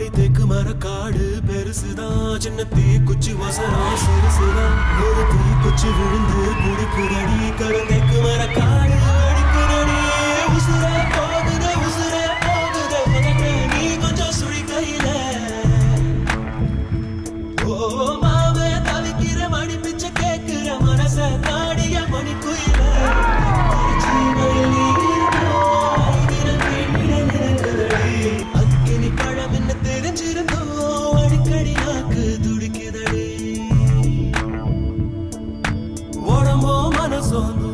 மாடி தேக்கு மரக்காடு பெருசுதான் சின்ன தீ குச்சி வசரா சிறுசுதான் sono